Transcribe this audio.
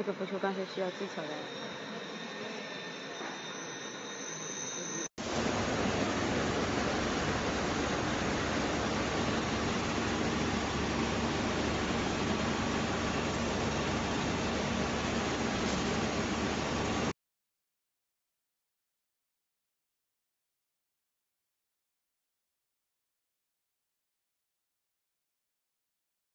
这个不锈钢是需要技巧的。